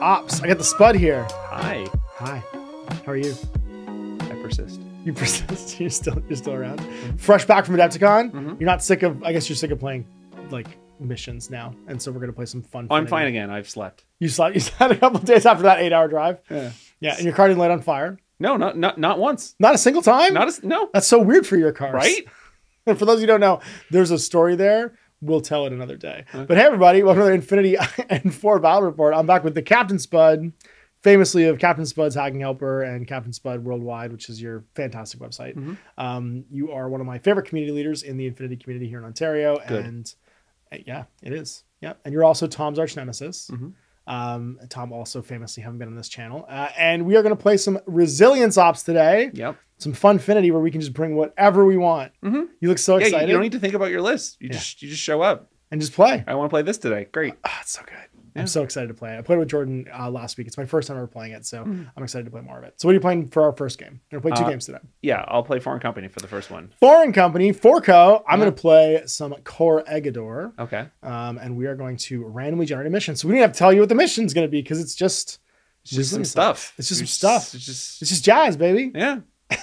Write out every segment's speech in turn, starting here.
Ops. I got the Spud here. Hi. Hi. How are you? I persist. You persist. You're still you're still around. Fresh back from Adepticon. Mhm. You're not sick of. I guess you're sick of playing like missions now, and so we're gonna play some fun. Oh, I'm fine again. I've slept. You slept. You slept a couple of days after that eight hour drive. Yeah. Yeah, and your car didn't light on fire. No, not not not once. Not a single time. Not a no. That's so weird for your cars, Right? And for those of you who don't know, there's a story there. We'll tell it another day. But hey, everybody, welcome to the Infinity N4 Battle Report. I'm back with the Captain Spud, famously of Captain Spud's Hacking Helper and Captain Spud Worldwide, which is your fantastic website. Mhm. Um, you are one of my favorite community leaders in the Infinity community here in Ontario. Good. And uh, yeah, it is. Yeah. And you're also Tom's arch nemesis. Mhm. Um, Tom also famously haven't been on this channel. Uh, and we are going to play some resilience ops today, Yep. some funfinity where we can just bring whatever we want. Mhm. You look so Yeah, excited. you don't need to think about your list. You Yeah. just you just show up. and just play. I want to play this today. Great. Ah, it's so good. Yeah. I'm so excited to play it. I played with Jordan uh, last week. It's my first time ever playing it, so Mhm. I'm excited to play more of it. So, what are you playing for our first game? We're gonna play two Uh, games today. Yeah, I'll play Foreign Company for the first one. Foreign Company, ForCo. I'm Yeah. gonna play some Corregidor, Okay. um, and we are going to randomly generate a mission. So we don't have to tell you what the mission's gonna be because it's just It's just some stuff. It's just some stuff. It's just It's just jazz, baby. yeah.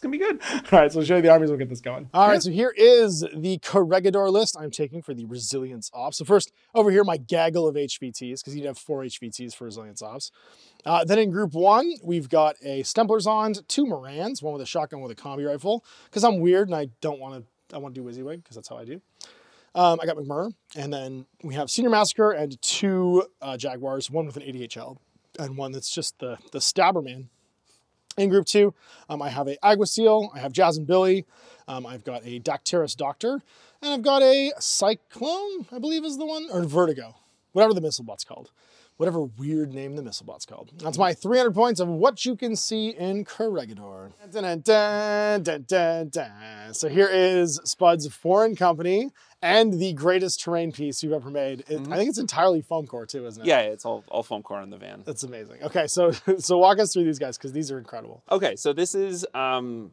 It's, gonna be good. All right, so we'll show you the armies. We'll get this going. All right, Yeah. so here is the Corregidor list I'm taking for the Resilience Ops. So first, over here, my gaggle of HVTs, because you'd have four HVTs for Resilience Ops. Uh, then in group one, we've got a Stemplerzond, two Morans, one with a shotgun, with a combi rifle, because I'm weird and I don't want to, I want to do WYSIWYG, because that's how I do. Um, I got McMurr, and then we have Senior Massacre and two uh, Jaguars, one with an ADHL, and one that's just the, the Stabberman. In group two, um, I have a Alguacil, I have and Billy, um, I've got a Daktaris Doctor, and I've got a Cyclone, I believe is the one, or Vertigo, whatever the missile bot's called. Whatever weird name the missile bot's called. That's my 300 points of what you can see in Corregidor. Dun, dun, dun. So here is Spud's Foreign Company and the greatest terrain piece you've ever made. It- I think it's entirely foam core too, isn't it? Yeah, it's all all foam core in the van. That's amazing. Okay, so so walk us through these guys because these are incredible. Okay, so this is um,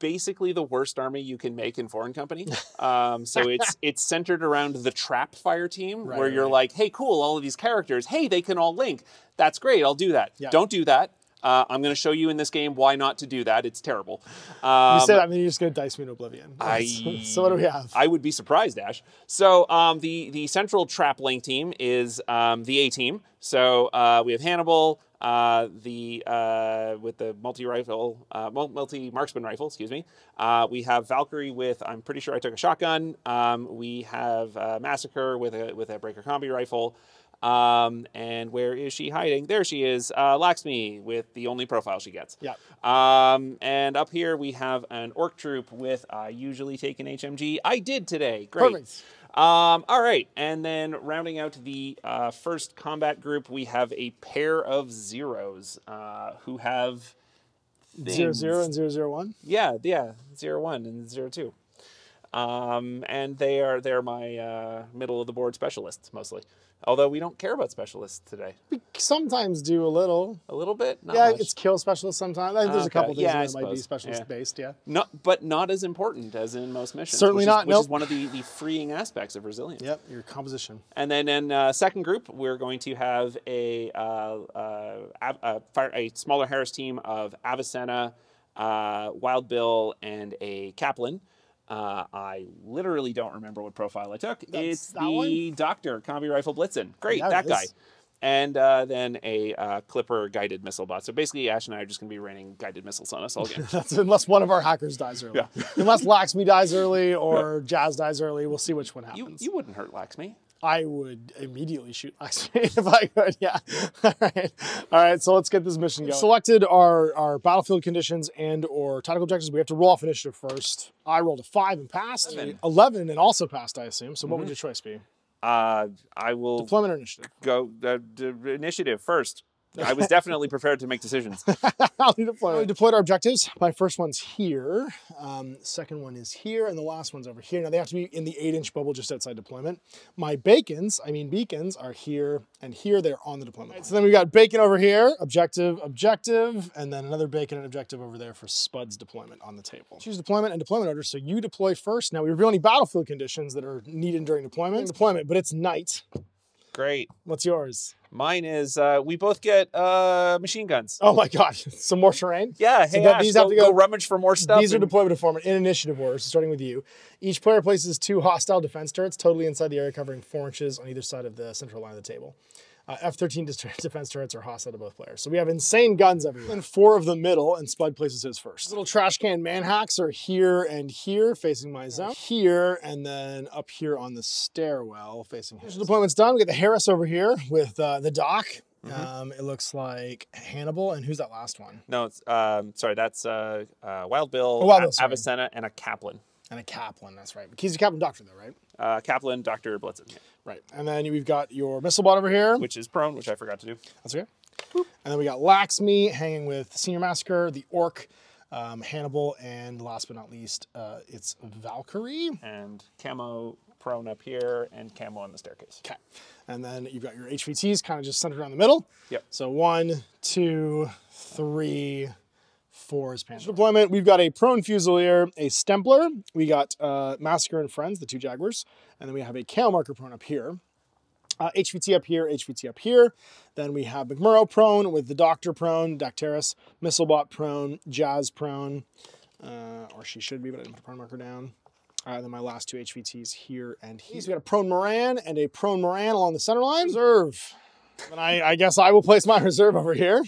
basically the worst army you can make in Foreign Company. Um, so it's it's centered around the trap fire team, Right, where you're right. like, hey, cool, all of these characters, hey, they can all link. That's great. I'll do that. Yeah. Don't do that. Uh, I'm going to show you in this game why not to do that. It's terrible. Um, You said, I mean, you're just gonna dice me to oblivion. I- so what do we have? I would be surprised, Ash. So um, the the central trap link team is um, the A team. So uh, we have Hannibal, uh, the uh, with the multi rifle, uh, multi marksman rifle. Excuse me. Uh, we have Valkyrie with I'm pretty sure I took a shotgun. Um, we have uh, Massacre with a with a breaker combi rifle. Um, and where is she hiding? There she is, uh, Laxmi with the only profile she gets. Yeah. Um, and up here we have an orc troop with I usually take an HMG. I did today. Great. Perfect. Um, all right, and then rounding out the uh, first combat group, we have a pair of zeros uh, who have Zero things. zero and zero zero one. Yeah, yeah, zero one and zero two. Um, and they are they're my uh, middle of the board specialists mostly. Although we don't care about specialists today. We sometimes do a little. A little bit, not yeah, much. it's kill specialists sometimes. I think there's a couple things yeah, that might be specialist Yeah. based. Yeah. Not, but not as important as in most missions. Certainly which not, Is, which is one of the, the freeing aspects of resilience. Yep. Your composition. And then in uh, second group, we're going to have a, uh, uh, Av- uh, fire, a smaller Harris team of Avicenna, uh, Wild Bill, and a Kaplan. Uh, I literally don't remember what profile I took. That's it's the Doctor Combi Rifle Blitzen. Great, Yeah, that guy. is. And uh, then a uh, Clipper guided missile bot. So basically, Ash and I are just going to be raining guided missiles on us all game. That's unless one of our hackers dies early. Yeah. unless Laxmi dies early or Jazz dies early, we'll see which one you, happens. you wouldn't hurt Laxmi. I would immediately shoot Laxmi if I could. Yeah. All right. All right. So let's get this mission going. Selected our, our battlefield conditions and or tactical objectives. We have to roll off initiative first. I rolled a five and passed. Eleven. 11 and also passed, I assume. So what would your choice be? Uh, I will Deployment or initiative? go uh, initiative first. I was definitely prepared to make decisions. I'll deploy. We deployed our objectives. My first one's here. Um, second one is here, and the last one's over here. Now they have to be in the eight-inch bubble just outside deployment. My bacons, I mean beacons, are here and here. They're on the deployment. line. So then we've got bacon over here, objective, objective, and then another bacon and objective over there for Spud's deployment on the table. Choose deployment and deployment order. So you deploy first. Now we reveal any battlefield conditions that are needed during deployment. Deployment, but it's night. Great. What's yours? Mine is uh, we both get uh, machine guns. Oh my god, some more terrain. Yeah, hey, Ash, these have to go- rummage for more stuff. These are and- deployment of format in initiative order, so starting with you. Each player places two hostile defense turrets totally inside the area covering four inches on either side of the central line of the table. Uh, F-13 defense turrets are hostile to both players. So we have insane guns everywhere. And four of the middle, and Spud places his first. These Little trash can manhacks are here and here, facing my zone. Here, and then up here on the stairwell, facing his. Deployment's done. We got the Harris over here with uh, the dock. Um, it looks like Hannibal, and who's that last one? No, it's um, sorry, that's uh, uh, Wild Bill, Oh, Wild Bill, sorry. Avicenna, and a Kaplan. And a Kaplan, that's right. He's a Kaplan Doctor, though, right? Uh, Kaplan, Doctor Blitzen, Right. And then we've got your missile bot over here. which is prone, which I forgot to do. That's okay. And then we got Laxmi hanging with Senior Massacre, the Orc, um, Hannibal, and last but not least, uh, it's Valkyrie. And camo prone up here, and camo on the staircase. Okay. And then you've got your HVTs kind of just centered around the middle. Yep. So one, two, three, four his Panther. Deployment, we've got a prone Fusilier, a Stempler, we got uh, Massacre and Friends, the two Jaguars, and then we have a Kale Marker prone up here. Uh, HVT up here, HVT up here. Then we have McMurrow prone with the Doctor prone, Daktaris, Missilebot prone, Jazz prone, uh, or she should be, but I didn't put prone marker down. Uh, and then my last two HVTs here and here. So we got a prone Moran and a prone Moran along the center line. Reserve. And I, I guess I will place my reserve over here.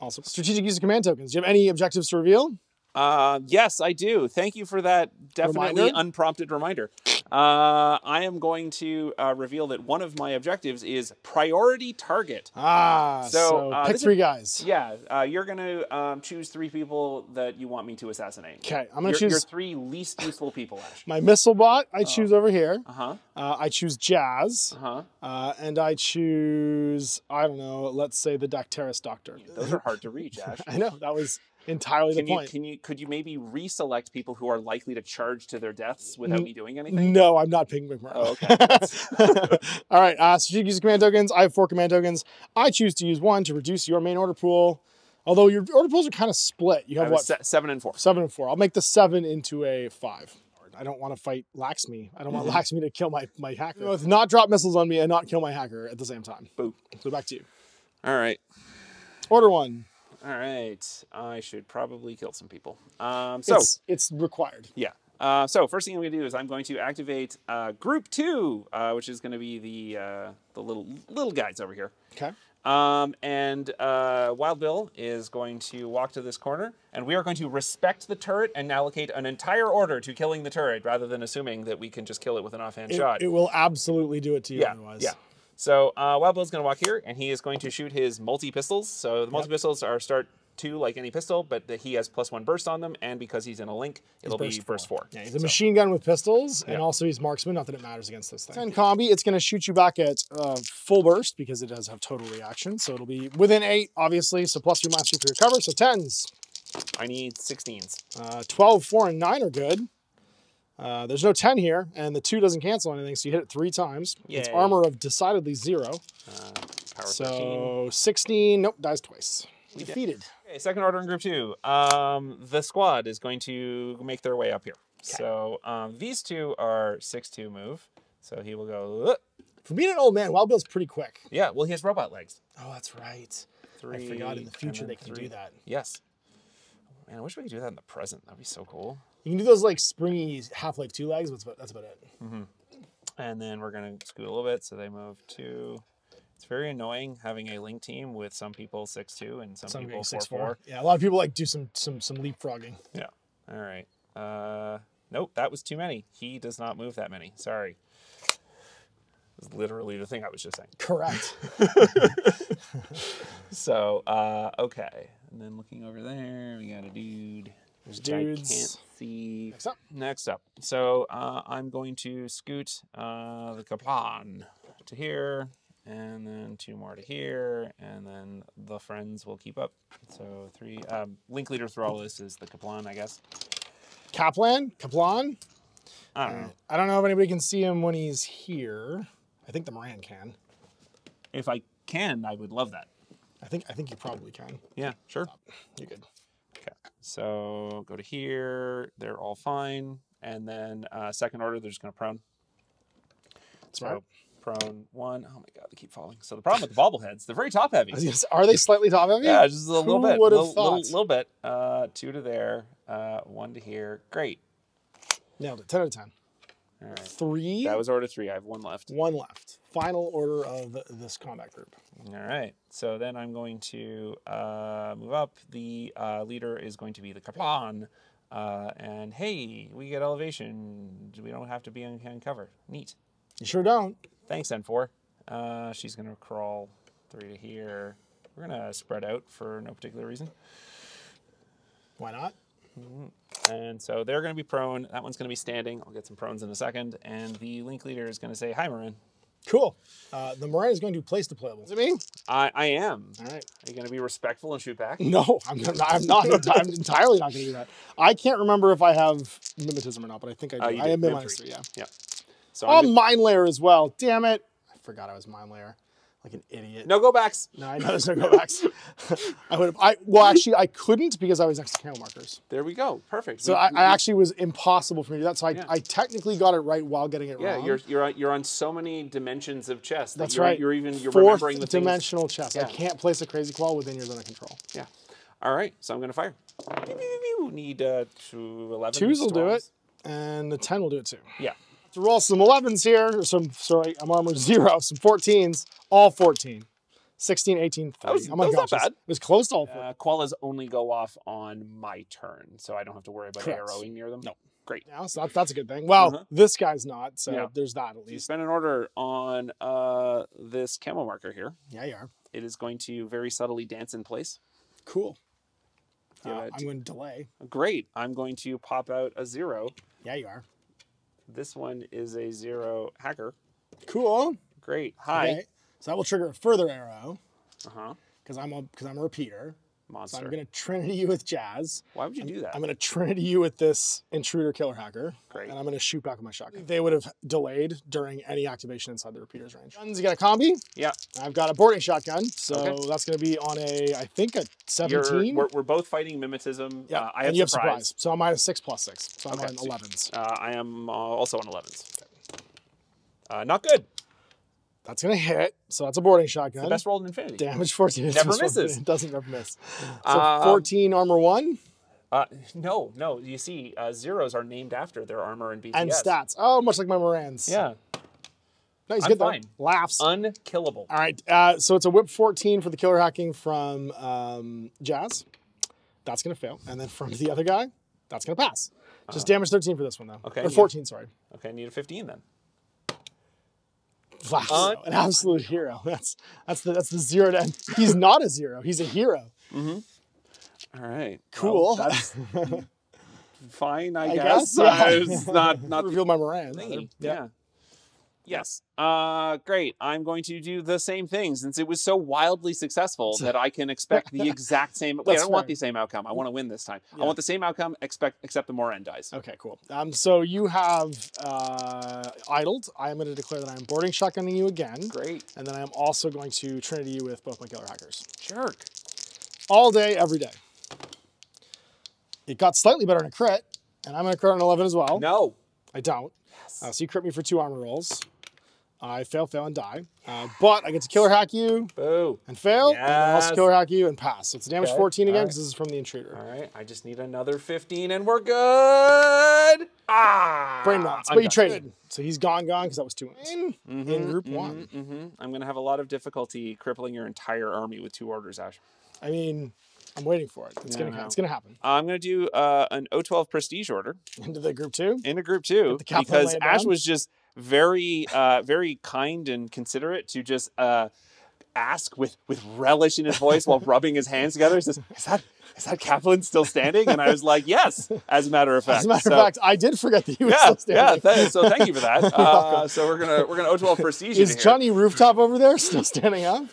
Also, strategic use of command tokens. Do you have any objectives to reveal? Uh, yes, I do. Thank you for that definitely Reminder? unprompted reminder. Uh, I am going to uh, reveal that one of my objectives is priority target. Ah, so, So, uh, pick this is- three guys. Yeah, uh, you're going to um, choose three people that you want me to assassinate. Okay, I'm gonna your, choose your three least useful people, Ash. my missile bot. I choose over here. Uh huh. Uh, I choose Jazz, Uh huh. uh, and I choose I don't know. Let's say the Daktaris Doctor. Those are hard to reach, Ash. I know that was entirely Can the you, point. can you could you maybe reselect people who are likely to charge to their deaths without me doing anything? No, I'm not picking McMurrow. Oh, okay. All right, uh, strategic use of command tokens. I have four command tokens. I choose to use one to reduce your main order pool. Although your order pools are kind of split. You I have have what? se- seven and four. Seven and four. I'll make the seven into a five. I don't want to fight Laxmi. I don't want. Laxmi to kill my, my hacker. Both not drop missiles on me and not kill my hacker at the same time. Boo. So back to you. All right. Order one. All right. I should probably kill some people. Um, so it's, it's required. yeah. Uh, so first thing I'm going to do is I'm going to activate uh, Group Two, uh, which is going to be the uh, the little little guys over here. Okay. Um, and uh, Wild Bill is going to walk to this corner, and we are going to respect the turret and allocate an entire order to killing the turret, rather than assuming that we can just kill it with an offhand It, shot. it will absolutely do it to you yeah, otherwise. yeah. So uh, Wild Bill's going to walk here, and he is going to shoot his multi pistols. So the multi pistols are start two like any pistol, but the, he has plus one burst on them, and because he's in a link, it'll be burst four. Yeah, he's a So- machine gun with pistols, and Yeah. also he's marksman. Not that it matters against this thing. Ten combi, it's going to shoot you back at uh, full burst because it does have total reaction. So it'll be within eight, obviously. So plus three minus three for your cover. So tens. I need 16s. Uh, 12, 4, and 9 are good. Uh, there's no 10 here, and the 2 doesn't cancel anything, so you hit it three times. It's armor of decidedly 0. Uh, power 13. So 16, nope, dies twice. did. Defeated. Okay, second order in group two. Um, the squad is going to make their way up here. So um, these two are six two move. So he will go. "Uh." For being an old man, Wild Bill's pretty quick. Yeah, well he has robot legs. Oh, that's right. Three. I forgot in the future they can three. do that. Yes. Man, I wish we could do that in the present. That'd be so cool. You can do those like springy Half Life 2 legs, but that's about, that's about it. And then we're gonna scoot a little bit, so they move two. It's very annoying having a link team with some people six two and some, Some people four 6 four. Yeah, a lot of people like do some some some leapfrogging. Yeah. All right. Uh, nope, that was too many. He does not move that many. Sorry. Is literally the thing I was just saying. Correct. So, uh, okay. And then looking over there, we got a dude. There's which I dudes. can't see. Next up. Next up. So uh, I'm going to scoot uh, the Kaplan to here, and then two more to here, and then the friends will keep up. So three. Um, link leader through all this is the Kaplan, I guess. Kaplan, Kaplan. I don't know. I don't know if anybody can see him when he's here. I think the Moran can. If I can, I would love that. I think I think you probably can. Yeah, sure. You're good. Okay. So go to here. They're all fine. And then uh, second order, they're just going to prone. Smart. So prone one. Oh my god, they keep falling. So the problem with the bobbleheads, they're very top heavy. I was gonna say, Are they slightly top heavy? Yeah, just a little Who bit. would have little, little, little bit. Uh, two to there, uh, one to here. Great. Nailed it. 10 out of 10. All right. Three, That was order three. I have one left. one left. Final order of this combat group. All right. So then I'm going to uh, move up. The uh, leader is going to be the Kaplan. Uh, and hey, we get elevation. We don't have to be cover. Neat. You sure don't. Thanks, N4. Uh, she's going to crawl three to here. We're going to spread out for no particular reason. Why not? And so they're going to be prone. That one's going to be standing. I'll get some prones in a second. And the link leader is going to say, Hi, Marin. Cool. Uh, the Moran is going to place deployable. Is it me? I, I am. All right. Are you going to be respectful and shoot back? No, I'm not. I'm not. I'm entirely not going to do that. I can't remember if I have mimetism or not, but I think I do. Oh, you I do. am Mim minus three. three. Yeah. Yeah. So Oh, I'm gonna- mine layer as well. Damn it! I forgot I was mine layer. Like an idiot. no go backs. No, I know there's no go backs. I would have. I well, actually, I couldn't because I was next to camo markers. There we go. Perfect. So We- I, we- I actually was impossible for me to do that. So I, Yeah. I technically got it right while getting it Yeah, wrong. you're you're on, you're on so many dimensions of chess. that That's you're, right. You're even you're Fourth remembering the things. dimensional chess. I can't place a Crazy Koala within your zone of control. Yeah. All right. So I'm gonna fire. Need uh, two eleven. Twos will do it, and the ten will do it too. Yeah. To roll some 11s here, or some, sorry, I'm armored zero, some 14s, all 14. 16, 18, 30. was- oh my that was not gosh, it's- bad. It was close to all 14. Uh, koalas only go off on my turn, so I don't have to worry about Correct. arrowing near them. No. Great. Yeah, so that's, that's a good thing. Well, Uh-huh. this guy's not, so Yeah. there's that at You least. spend an order on uh, this camo marker here. Yeah, you are. It is going to very subtly dance in place. Cool. Yeah, Uh, it- I'm going to delay. Great. I'm going to pop out a zero. Yeah, you are. This one is a zero hacker. Cool. Great. Hi. Okay. So that will trigger a further arrow Uh huh. because I'm a because I'm a repeater. So Monster. I'm going to Trinity you with Jazz. Why would you do that? I'm going to Trinity you with this Intruder Killer Hacker. Great. And I'm going to shoot back with my shotgun. They would have delayed during any activation inside the repeater's range. Guns, you got a combi. yeah. I've got a boarding shotgun. So Okay. that's going to be on a, I think, a 17. we're, we're both fighting mimetism. yeah, Uh, I and have you have surprise. surprise. So I'm minus six plus six. So I'm Okay, on 11s. Uh, I am uh, also on 11s. Uh, not good. That's going to hit. So that's a boarding shotgun. The best roll in Infinity. Damage 14. Never It's misses. It doesn't never miss. So Um, 14 armor one Uh, no, no. You see, uh, zeros are named after their armor and BTS. and stats. Oh, much like my Morans. Yeah. No, he's I'm good though. fine. Laughs. Unkillable. All right, uh, so it's a whip 14 for the killer hacking from um, Jazz. That's gonna fail, and then from the other guy, that's gonna pass. Just damage 13 for this one though. Uh-huh. Okay, or yeah. 14, sorry. Okay, I need a 15 then. Wow, Un- an absolute hero. That's that's the that's the zero to end. He's not a zero. He's a hero. Mm-hmm. All right. Cool. Well, that's fine, I, I guess. guess, yeah. Uh, it's not not Reveal my Moran. Yeah. Yeah. Yes. Uh, great. I'm going to do the same thing since it was so wildly successful that I can expect the exact same. Wait, I don't want the same outcome. I want to win this time. I want the same outcome, expect except the Moran dies. Okay, cool. Um, so you have uh, idled. I am going to declare that I am boarding shotgunning you again, Great. and then I am also going to Trinity you with both my killer hackers. Jerk. all day, every day. It got slightly better in a crit, and I'm going to crit on 11 as well. No. I don't. Uh, so you crit me for two armor rolls. I fail, fail, and die. Uh, but I get to killer hack you Boo. and fail, and then also Yes. killer hack you and pass. So it's a damage Okay, 14 again because this is from the intruder. All right. I just need another 15 and we're good. Ah. Brain knots, but you traded. So he's gone, gone because that was two wins in group one. hmm I'm going to have a lot of difficulty crippling your entire army with two orders, Ash. I mean, I'm waiting for it. It's Yeah, gonna, I it's gonna happen. I'm going to do uh, an O12 prestige order Into the group two. into group two the because Ash down? was just very, uh, very kind and considerate to just uh, ask with with relish in his voice while rubbing his hands together. He says, "Is that is that Kaplan still standing?" And I was like, "Yes." As a matter of fact. As a matter So- of fact, I did forget that he was yeah, still yeah. standing. Th- so thank you for that. Uh, so we're gonna we're gonna O12 prestige Is. Johnny Rooftop over there still standing up?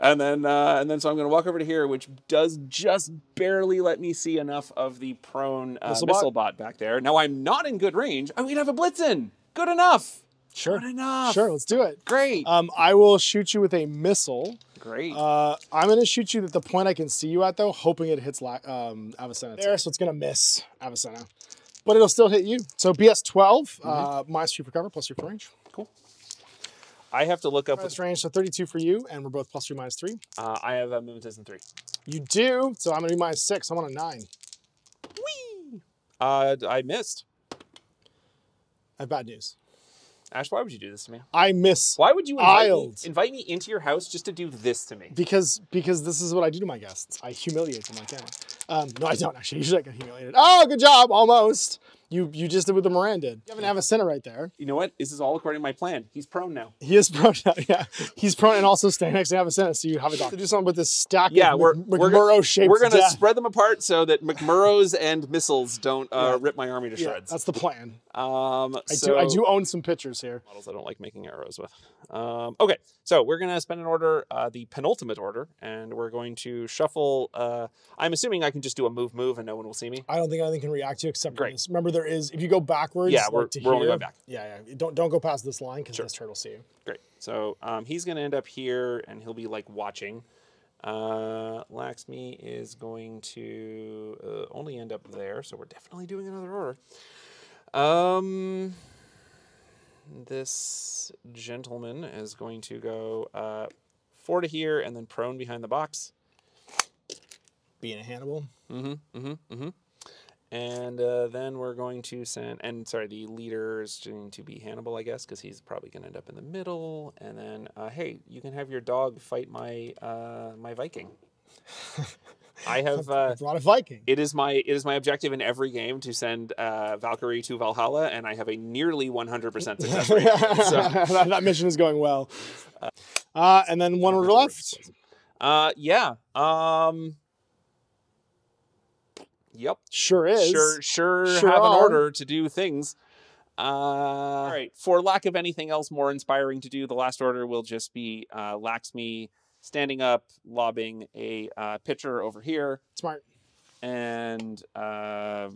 And then, uh, and then, so I'm going to walk over to here, which does just barely let me see enough of the prone uh, Missile missile, bot? back there. Now I'm not in good range. I'm going to have a Blitzen. Good enough. Sure. Good enough. Sure, let's do it. Great. Um, I will shoot you with a missile. Great. Uh, I'm going to shoot you at the point I can see you at, though, hoping it hits La- um, Avicenna there. So it's going to miss Avicenna. But it'll still hit you. So BS 12, uh, minus two for cover, plus your for range. cool. I have to look up. Minus range, so 32 for you, and we're both plus three, minus three. Uh, I have a Mimetism three. You do, so I'm gonna be minus six. I'm on a nine. Whee! Uh, I missed. I have bad news. Ash, why would you do this to me? I miss Why would you invite me, invite me into your house just to do this to me? because because this is what I do to my guests. I humiliate them on camera. Um, no, I don't actually. Usually I get humiliated. Oh, good job, almost. You you just did what the Moran did. You have an Avicenna right there. You know what? This is all according to my plan. He's prone now. He is prone. Yeah, he's prone and also staying next to Avicenna, so you have a doctor. To do something with this stack Yeah, of we're Mc- we're we're gonna death. spread them apart so that McMurrows and missiles don't uh, Yeah. rip my army to Yeah, shreds. that's the plan. Um, I so do I do own some pictures here. models I don't like making arrows with. Um, okay, so we're gonna spend an order, uh, the penultimate order, and we're going to shuffle. Uh, I'm assuming I can just do a move, move, and no one will see me. I don't think anything can react to except for Great. this. Remember, there is if you go backwards. Yeah, we're- to we're only going back. Yeah, yeah. Don't don't go past this line because Sure. this turtle will see you. Great. So um, he's gonna end up here, and he'll be like watching. Uh, Laxmi is going to uh, only end up there, so we're definitely doing another order. Um, this gentleman is going to go uh, four to here, and then prone behind the box. Being a Hannibal. Mm-hmm. Mm-hmm. Mm-hmm. And uh, then we're going to send, and sorry, the leader is going to be Hannibal, I guess, because he's probably going to end up in the middle. And then, uh, hey, you can have your dog fight my uh, my Viking. I have. Uh, brought a Viking. it is my it is my objective in every game to send uh, Valkyrie to Valhalla, and I have a nearly 100% success rate. so, that, that mission is going well. Uh, and then one order left. uh, yeah. Um, yep. Sure is. sure sure, Sure have an order to do things uh, all right for lack of anything else more inspiring to do the last order will just be uh, laxmi standing up lobbing a uh, pitcher over here Smart. and uh,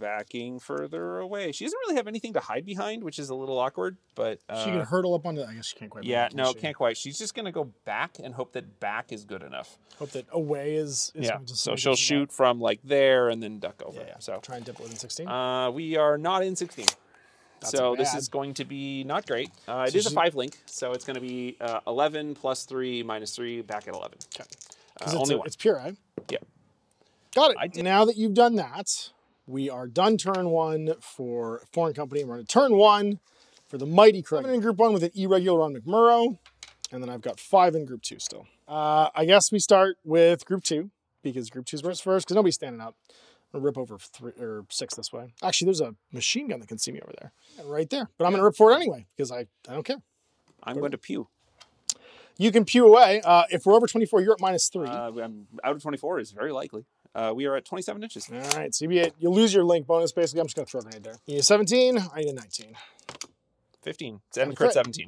backing further away she doesn't really have anything to hide behind which is a little awkward but uh, she can hurdle up onto. I guess she can't quite. yeah no she? can't quite she's just gonna go back and hope that back is good enough Hope that away is. is yeah going so she'll shoot from like there and then duck over Yeah, yeah. so Try and dip it within 16. Uh, we are not in 16. That's so this is going to be not great. Uh, it So is a five link, so it's going to be uh, 11 plus 3 minus 3 back at 11. Okay. Uh, 'Cause it's, only a- one. it's pure, eh? Yeah. Got it. Now that you've done that, we are done turn one for Foreign Company. We're on to turn one for the Mighty Craig. I'm in group one with an irregular on McMurrow, and then I've got five in group two still. Uh, I guess we start with group two because group two's versus first because nobody's standing up. I'm gonna rip over three or six this way. Actually, there's a machine gun that can see me over there, right there. But I'm gonna rip for it anyway because I, I don't care. I'm going to pew. You can pew away. Uh, if we're over 24, you're at minus three. Uh, I'm out of 24 is very likely. Uh, we are at 27 inches. All right, so you, be, you lose your link bonus. Basically, I'm just gonna throw a grenade there. You need a 17. I need a 19. 15. And And crit crit. 17.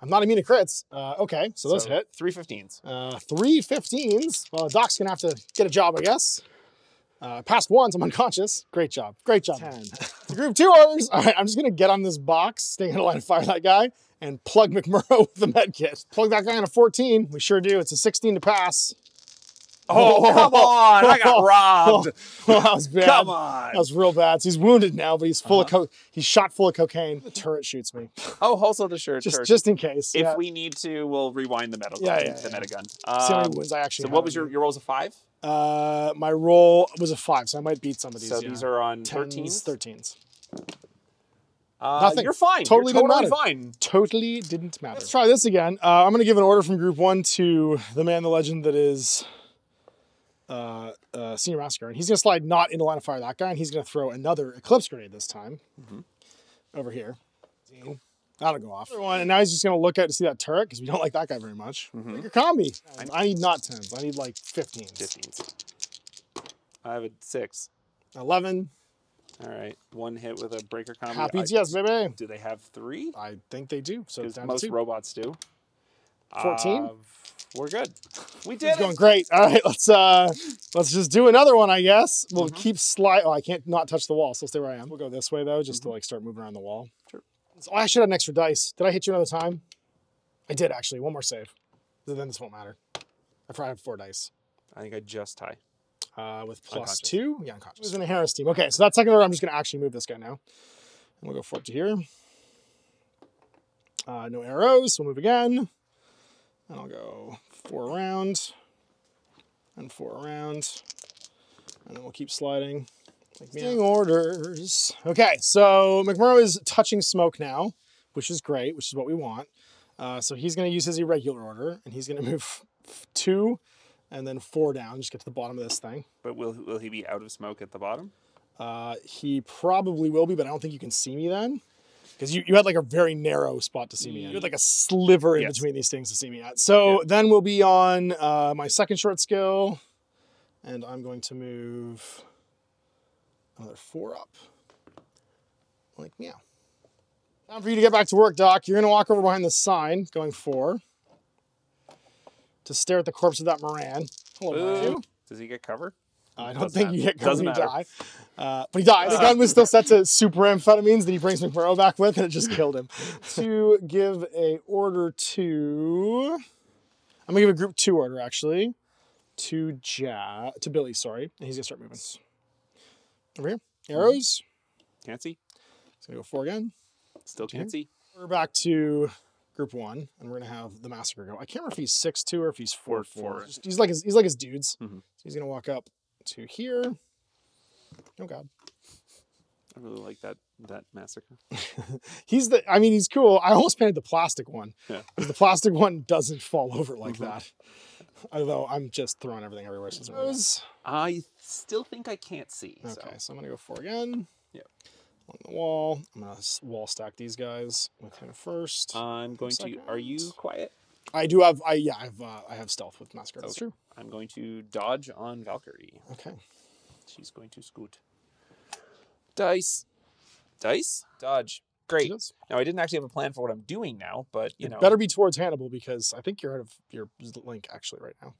I'm not immune to crits. Uh, okay, so those So, hit. Three 15s. Uh, three 15s. Well, Doc's gonna have to get a job, I guess. Uh, passed once. I'm unconscious. Great job. Great job. 10. Group two orders. All right, I'm just gonna get on this box, stay in a line of fire that guy, and plug McMurrow with the med kit. Plug that guy on a 14. We sure do. It's a 16 to pass. Oh, come on. I got robbed. Well, that was bad. Come on. That was real bad. So he's wounded now, but he's full of co- he's shot full of cocaine. The turret shoots me. Oh, also the shirt. Just just in case. if yeah. we need to, we'll rewind the metal Yeah, gun, yeah, the yeah. meta gun. See how many Um, I actually so what was your your rolls a five? Uh, my roll was a five, so I might beat some of these. So yeah. these are on 13s. 13s. Uh, Nothing. You're fine. Totally You're didn't totally matter. fine. Totally didn't matter. Let's try this again. Uh, I'm going to give an order from group one to the man, the legend that is uh, uh, Senior Massacre. And he's going to slide not into line of fire that guy, and he's going to throw another Eclipse Grenade this time Mm-hmm. over here. That'll go off. Another one, and now he's just going to look out to see that turret because we don't like that guy very much. Mm-hmm. Breaker combi. I need not 10s. I need like 15s. 15s. I have a six. 11. All right, one hit with a breaker combo. Happy I- yes, baby. Do they have three? I think they do. So it's down most to two. robots do. 14? Uh, we're good. We did It's it. going great. All right, let's uh let's just do another one, I guess. We'll Mm-hmm. keep slide. Oh, I can't not touch the wall, so I'll stay where I am. We'll go this way though, just to like start moving around the wall. So, oh, I should have an extra dice. Did I hit you another time? I did actually. One more save. Then this won't matter. I probably have four dice. I think I just tie. Uh, with two. Yeah, unconscious. It was in a Harris team. Okay, so that second order, I'm just gonna actually move this guy now. And we'll go forward to here. Uh, no arrows, we'll move again. And I'll go four around and four around. And then we'll keep sliding. Like me orders. Okay, so McMurrow is touching smoke now, which is great, which is what we want. Uh, so he's going to use his irregular order, and he's going to move two and then four down, just get to the bottom of this thing. But will will he be out of smoke at the bottom? Uh, he probably will be, but I don't think you can see me then. Because you, you had like a very narrow spot to see me in. You had like a sliver in Yes. between these things to see me at. So then we'll be on uh, my second short skill. And I'm going to move another four up. Like meow. Time for you to get back to work, Doc. You're going to walk over behind the sign, going four, to stare at the corpse of that Moran. Hello. Does he get cover? I don't Doesn't think you matter. get covered Doesn't when you die. Uh, but he died. The gun was still set to super amphetamines that he brings McMurrow back with, and it just killed him. to give a order to, I'm gonna give a group two order actually, to Ja to Billy. Sorry, and he's gonna start moving. Over here, arrows. Can't see. So gonna go four again. Still can't see. We're back to group one, and we're gonna have the massacre go. I can't remember if he's six two or if he's four four. Four. He's like his, he's like his dudes. Mhm. So he's gonna walk up to here. Oh God. I really like that that massacre. He's the. I mean, he's cool. I almost painted the plastic one Yeah. because the plastic one doesn't fall over like Mhm. that. Although I'm just throwing everything everywhere. So it matter. I still think I can't see. okay, So. so I'm gonna go four again. Yep. On the wall, I'm gonna wall stack these guys with him first. I'm going to. Are you quiet? I do have. I yeah. I've uh, I have stealth with massacre. That's Okay. true. I'm going to dodge on Valkyrie. Okay. She's going to scoot. Dice. Dice? Dodge. Great. Now I didn't actually have a plan for what I'm doing now, but you It know. better be towards Hannibal because I think you're out of your link actually right now.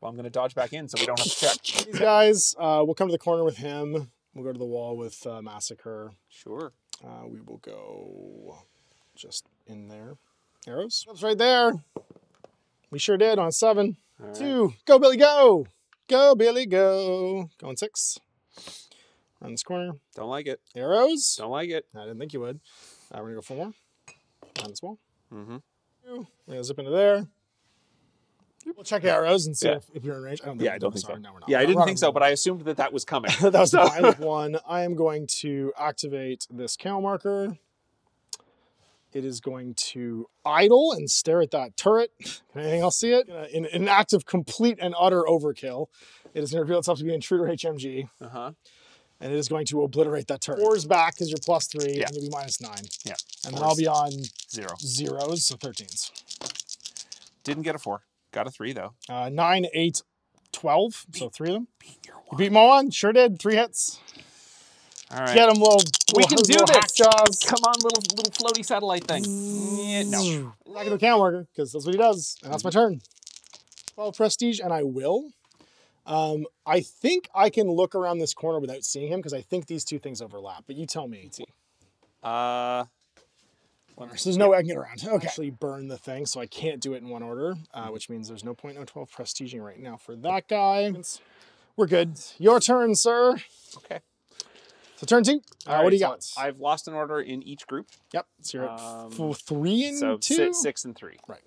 Well, I'm going to dodge back in, so we don't have to check. These guys, uh, we'll come to the corner with him. We'll go to the wall with uh, massacre. Sure. Uh, we will go just in there. Arrows. That's right there. We sure did on seven. Right. Two. Go, Billy, go. Go, Billy, go. Going six. Around this corner. Don't like it. Arrows. Don't like it. I didn't think you would. Uh, we're going to go four more. Around this wall. Mm-hmm. We're going to zip into there. We'll check arrows and see Yeah. if, if you're in range. I don't think Yeah, I we're don't think so. No, we're not. Yeah, I We're didn't think so, but I assumed that that was coming. that was the with one. I am going to activate this cow marker. It is going to idle and stare at that turret. Can anything else see it? In, in an act of complete and utter overkill, it is going to reveal itself to be an intruder HMG, Uh huh. And it is going to obliterate that turret. Four's back because you're plus three, Yeah. and you'll be minus nine. Yeah. And then I'll be on Zero. zeros, so 13s. Didn't get a four. Got a three though. Uh, nine, eight, 12, so three of them. Beat your You one. beat them all one? Sure did. Three hits. All right. Get him, little, We little, can do this. jaws. Come on, little little floaty satellite thing. Yeah, no. I'm not gonna count worker because that's what he does, and that's my turn. 12 prestige, and I will. Um, I think I can look around this corner without seeing him because I think these two things overlap. But you tell me. Uh, So there's no way I can get around. Okay. Actually, burn the thing, so I can't do it in one order, uh, which means there's no point no 12 prestiging right now for that guy. We're good. Your turn, sir. okay. So turn two. Uh, All what do you right, got? I've lost an order in each group, yep. So you're Um, f- three and so two. si- six and three. Right.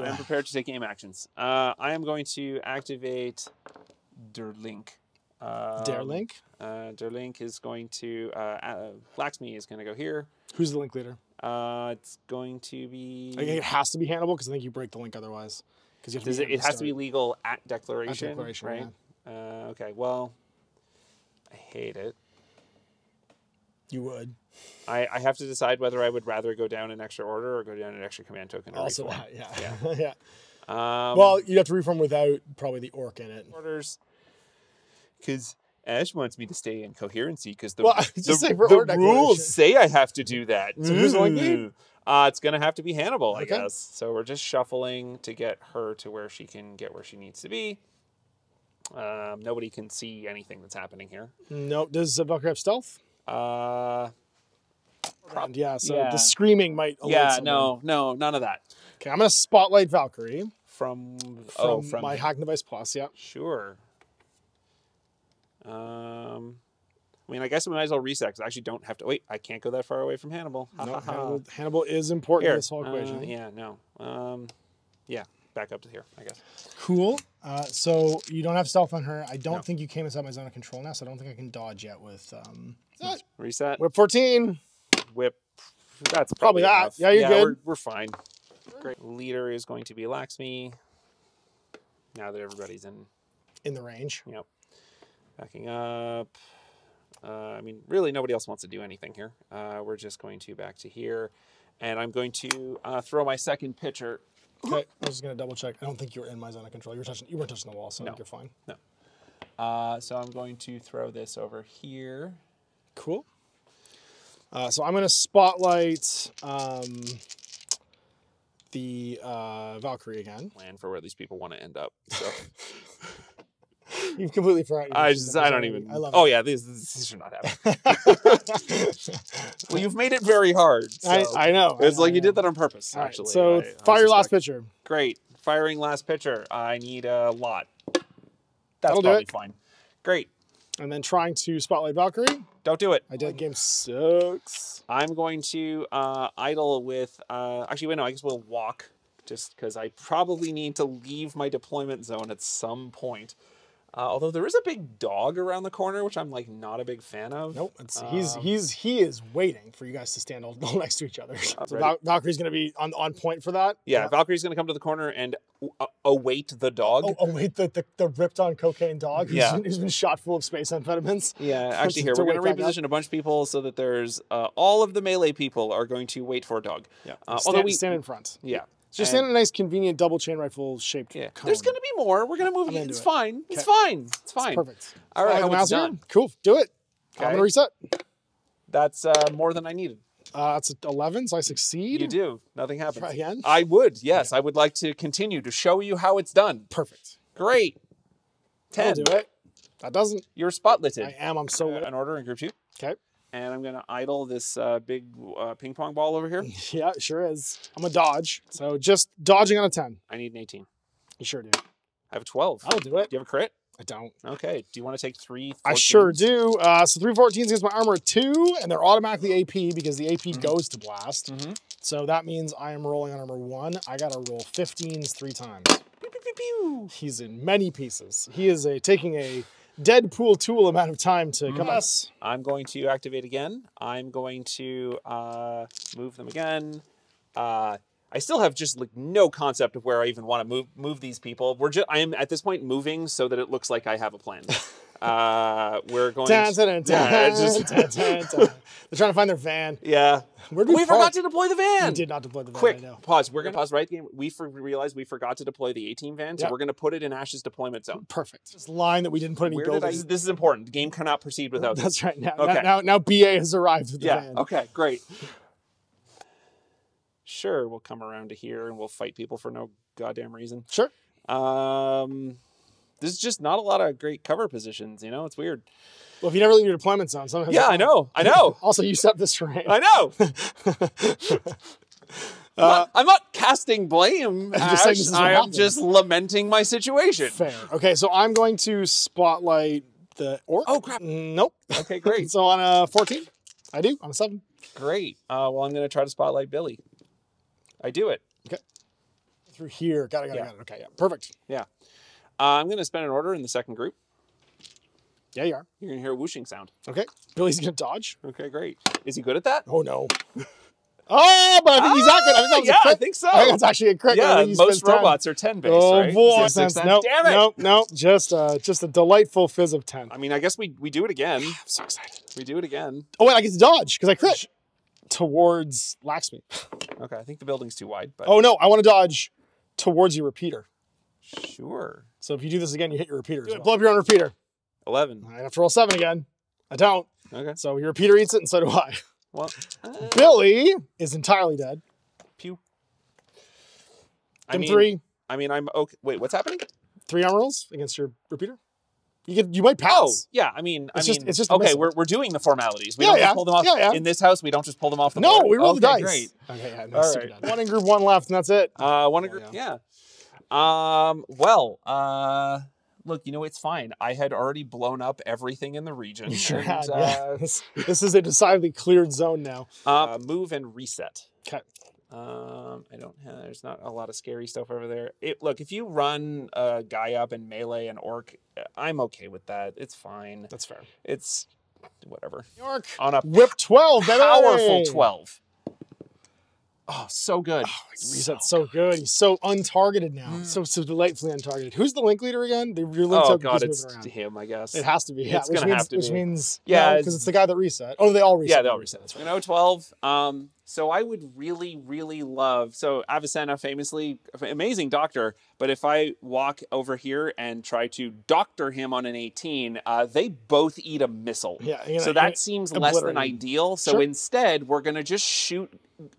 I am prepared to take aim actions. Uh, I am going to activate Derlink. Um, Dare Link. Uh, Derlink is going to uh, uh, Laxmi is going to go here. Who's the link leader? Uh, it's going to be. I think it has to be Hannibal because I think you break the link otherwise. Because it, it has to be legal at declaration, declaration, right? Uh, okay. Well, I hate it. You would. I, I have to decide whether I would rather go down an extra order or go down an extra command token. Or Also, reform. that, yeah. Yeah. Um, well, you'd have to reform without probably the orc in it. orders because Ash wants me to stay in coherency because the, Well, the, the rules say I have to do that. So who's link lead? Ooh. Uh, it's gonna have to be Hannibal, I Okay. guess. So we're just shuffling to get her to where she can get where she needs to be. Um, nobody can see anything that's happening here. No. Does uh, Valkyrie have stealth? Uh, And yeah, so yeah. the screaming might. yeah, someone. no, no, none of that. Okay, I'm gonna spotlight Valkyrie From, from, oh, from my hack device plus. Yeah. Sure. Um, I mean, I guess we might as well reset because I actually don't have to. Wait, I can't go that far away from Hannibal. Ha, No, ha, ha. Hannibal, Hannibal is important Here. in this whole uh, equation. yeah, no. Um, yeah, back up to here, I guess. Cool. Uh, so you don't have stealth on her. I don't No. think you came inside my zone of control now, so I don't think I can dodge yet with um, Reset. whip 14. Whip. That's Probably probably, that. enough. Yeah, you're good. We're, we're fine. Great. Leader is going to be Laxmi. Now that everybody's in, in the range. yep. Backing up. Uh, I mean, really, nobody else wants to do anything here. Uh, we're just going to back to here, and I'm going to uh, throw my second pitcher. Okay, I was just gonna double check. I don't think you were in my zone of control. You were touching. You weren't touching the wall, so I think No. you're fine. Uh, so I'm going to throw this over here. Cool. Uh, so I'm gonna spotlight um, the uh, Valkyrie again. Plan for where these people want to end up. So You've completely forgotten. I just, I don't even. I love oh it. yeah, these, these should not happen. well, you've made it very hard. I, so- I know. It's know, like I you did that on purpose, All right, actually. so I- I fire your last pitcher. Great. Firing last pitcher. I need a lot. That's That'll do probably it. fine. Great. And then trying to spotlight Valkyrie. Don't do it. I did. Game sucks. I'm going to uh, idle with. Uh, actually, wait, no. I guess we'll walk, just because I probably need to leave my deployment zone at some point. Uh, although there is a big dog around the corner, which I'm like not a big fan of. Nope. It's, he's Um, he's he is waiting for you guys to stand all, all next to each other. so. Val- Valkyrie's gonna be on, on point for that. Yeah, Valkyrie's going to come to the corner and uh, await the dog. Oh, oh wait, the, the, the ripped on cocaine dog who's, Yeah. who's been shot full of space amphetamines. Yeah, actually, here we're gonna back up. reposition a bunch of people so that there's uh, all of the melee people are going to wait for a dog. Yeah. Uh, stand, although we, stand in front. yeah, Just and- in a nice, convenient double chain rifle shaped. yeah. Cone. There's going to be more. We're going to move. I'm it. gonna It's fine. It's fine. It's fine. perfect. All right, how it's done. Cool. Do it. I'm gonna reset. That's uh, more than I needed. Uh, that's 11, so I succeed. You do. Nothing happens. Try again. I would. Yes, I would like to continue to show you how it's done. Perfect. Great. 10. I'll Ten. do it. That doesn't. You're spotlighted. I am. I'm so Uh, an order in group two, Okay. And I'm going to idle this uh, big uh, ping pong ball over here. Yeah, it sure is. I'm a dodge. So just dodging on a 10. I need an 18. You sure do. I have a 12. I'll do it. Do you have a crit? I don't. Okay. Do you want to take three? I sure do. Uh, so three 14s against my armor two, and they're automatically AP because the AP Mm-hmm. goes to blast. Mhm. So that means I am rolling on armor one. I got to roll 15s three times. Pew, pew, pew. He's in many pieces. He is a taking a Deadpool tool amount of time to come us. I'm going to activate again. I'm going to uh, move them again. Uh, I still have just like no concept of where I even want to move move these people. We're just I am at this point moving so that it looks like I have a plan. uh, we're going. Dun, to, dun, dun, Yeah, just-. They're trying to find their van. yeah. Did We forgot to deploy the van. We did not deploy the van. Quick pause. We're gonna pause right game. We for, realized we forgot to deploy the 18 van, so Yep. we're gonna put it in Ash's deployment zone. Perfect. This line that we didn't put any Where did I? buildings. This is important. The game cannot proceed without this. That's right. Now, Okay. now, now, now BA has arrived with the Yeah. van. Okay. Great. Sure, we'll come around to here and we'll fight people for no goddamn reason. Sure. Um, there's just not a lot of great cover positions. You know, it's weird. Well, if you never leave your deployment zone, sometimes. Yeah, I know. I know. Also, you set this terrain. I know. I'm, not, I'm not casting blame. I'm just saying this is I am just lamenting my situation. Fair. Okay, so I'm going to spotlight the orc. Oh, crap. Nope. Okay, great, So on a 14, I do on a seven. great. Uh, well, I'm gonna try to spotlight Billy. I do it. Okay. Through here. Got it. Got it. Yeah. Got it. Okay. Yeah. Perfect. Yeah. Uh, I'm gonna spend an order in the second group. Yeah, you are. You're gonna hear a whooshing sound. Okay. Billy's gonna dodge. Okay, great. Is he good at that? Oh no. Oh, but I think he's not good. I think that was yeah, a crit. I think so. I think that's actually a crit. Yeah, think most spends 10. robots are 10 base, Oh right? boy. Is it six? Nope. Damn it! Nope. Nope. Just uh, just a delightful fizz of 10. I mean, I guess we, we do it again. I'm so excited. We do it again. Oh wait, I get to dodge because I crit towards Laxmi. Okay, I think the building's too wide, but Oh no, I want to dodge towards your repeater. sure. So if you do this again, you hit your repeater. well. Blow up your own repeater. 11. I have to roll seven again. I don't. Okay. So your repeater eats it, and so do I. Well, uh, Billy is entirely dead. pew. I Dim mean, three, I mean, I'm okay. Wait, what's happening? three armor rolls against your repeater. You get, you might pass. Oh, yeah. I mean, It's I just- mean, it's just okay. missile. We're, we're doing the formalities. We Yeah, don't yeah. pull them off Yeah, yeah. in this house. We don't just pull them off the no, board. we roll the Okay, dice. Great. Okay, yeah, no, All super right. dead. One in group, one left, and that's it. Uh, one Yeah, agree. Yeah. Um. Well. Uh. Look, you know it's fine. I had already blown up everything in the region. You sure and, had. uh, yeah. This, this is a decidedly cleared zone now. uh, move and reset. Okay. Um, I don't have. There's not a lot of scary stuff over there. It, look, if you run a guy up and melee and orc, I'm okay with that. It's fine. That's fair. It's whatever. York. On a Whip 12, baby. powerful twelve. Oh, so good. Reset's so good. He's so untargeted now. So so delightfully untargeted. Who's the link leader again? They really took the, your link oh god, it's around. him, I guess. It has to be. Yeah, It's which gonna means, have to which be. means Yeah, because it's the guy that reset. Oh, they all reset. Yeah, they all reset. That's right. You know, 12. Um, so I would really, really love. So Avicenna, famously amazing doctor, but if I walk over here and try to doctor him on an 18, uh, they both eat a missile. Yeah, you know, so that seems less than ideal. So Sure. instead, we're gonna just shoot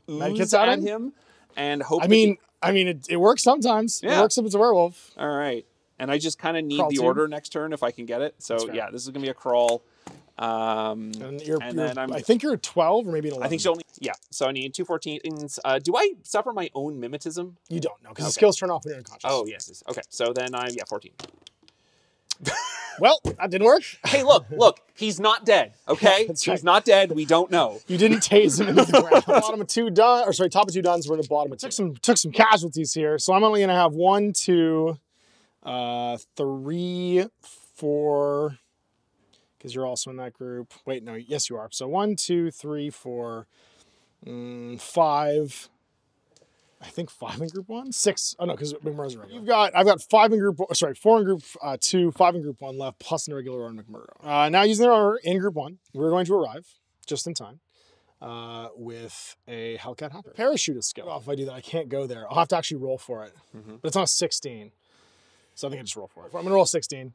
ooze at him? him and hope. I mean, I mean, it, it works sometimes. It works if it's a werewolf. all right. And I just kind of need Crawl the two. order next turn if I can get it. So yeah, this is gonna be a crawl. Um, And you're, And you're then I'm- I think you're a 12 or maybe 11. I think only yeah. So I need two 14s. Uh, do I suffer my own mimetism? You don't know because the skills turn off when you're unconscious. Oh yes, yes. Okay, so then I'm yeah 14. Well, that didn't work. Hey, look, look, he's not dead. Okay, he's not dead. We don't know. You didn't tase him into the ground. bottom of two done, or sorry, top of two duns. We're in the bottom of two. Took some took some casualties here, so I'm only gonna have one, two, uh, three, four, because you're also in that group. Wait, no, yes, you are. So one, two, three, four, mm, five. I think five in group one, six. Oh no, because McMurrow's a regular. You've got I've got five in group. Sorry, four in group uh, two, five in group one left, plus an irregular on McMurrow. Uh, now using their order in group one, we're going to arrive just in time uh, with a Hellcat Hunter. Parachute is skill. If I do that, I can't go there. I'll have to actually roll for it, Mhm. but it's on a 16, so I think I just roll for it. I'm gonna roll 16.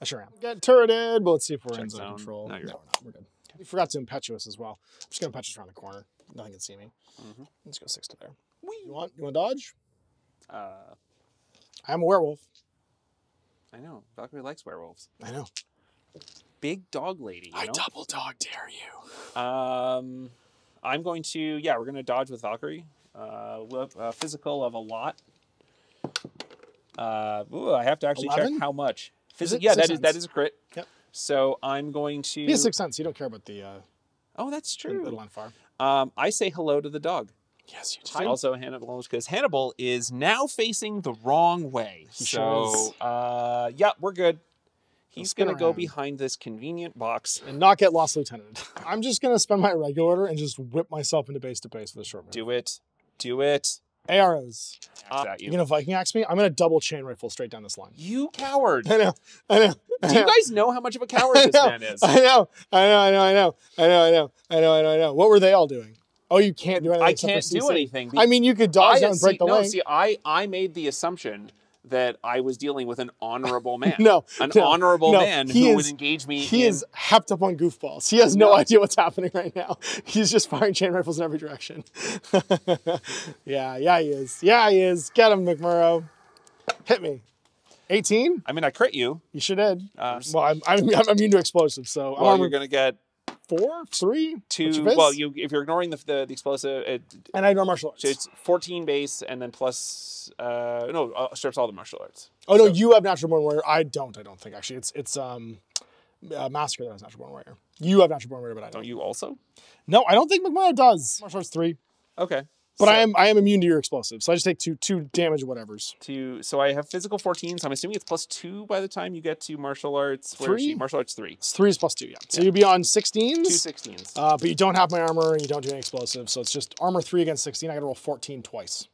I sure am. Get turreted, but let's see if we're Check in zone zone. control. No, you're we're not. We're good. We forgot to impetuous as well. I'm just gonna impetuous around the corner. Nothing can see me. Mhm. Let's go six to there. You want? You want to dodge? Uh, I am a werewolf. I know Valkyrie likes werewolves. I know. Big dog lady. You I know? double dog dare you. Um, I'm going to yeah, we're gonna dodge with Valkyrie. Uh, whip, uh physical of a lot. Uh, ooh, I have to actually 11? check how much. Is it? yeah, Six that is that is a crit. Yep. So I'm going to. He has sixth sense. You don't care about the uh, Oh, that's true. the line far. Um, I say hello to the dog. Yes, you do. Also, Hannibal, because Hannibal is now facing the wrong way. He so, uh, yeah, we're good. He's going to go behind this convenient box. and not get lost lieutenant. I'm just gonna spend my regular order and just whip myself into base to base with a short. Do it. Do it. AROs. Uh, You're you. gonna Viking axe me? I'm gonna double chain rifle straight down this line. you coward. I know. I know. I Do you guys know how much of a coward this man is? I know, I know, I know, I know, I know, I know, I know, I know, I know. What were they all doing? Oh, you can't do anything. I can't do anything. I mean, you could dodge I- down and break see, the no, link. see, I, I made the assumption that I was dealing with an honorable man. no, An no, honorable no. man He who is- would engage me He in is hepped up on goofballs. He has no idea what's happening right now. He's just firing chain rifles in every direction. yeah, yeah, he is. Yeah, he is. Get him, McMurrow. Hit me. 18? I mean, I crit you. You sure did. Uh, Well, I'm, I'm, I'm immune to explosives, so I'm you're going to get four, three, two. Well, you if you're ignoring the the, the explosive, it, and I know martial arts. so it's 14 base and then plus uh, no uh, strips all the martial arts. oh no, so- you have natural born warrior. I don't. I don't think actually. It's it's um, uh, massacre that has natural born warrior. You have natural born warrior, but I don't. Don't you also? No, I don't think McMurrow does. Martial arts three, Okay. But So- I am I am immune to your explosives, so I just take two two damage whatever's. Two. so I have physical 14, so I'm assuming it's plus two by the time you get to martial arts. Where is she? Three? Martial arts three. It's three is plus two, yeah. So you'd be on 16s. Two 16s. Uh, but you don't have my armor and you don't do any explosives, so it's just armor three against 16. I gotta roll 14 twice.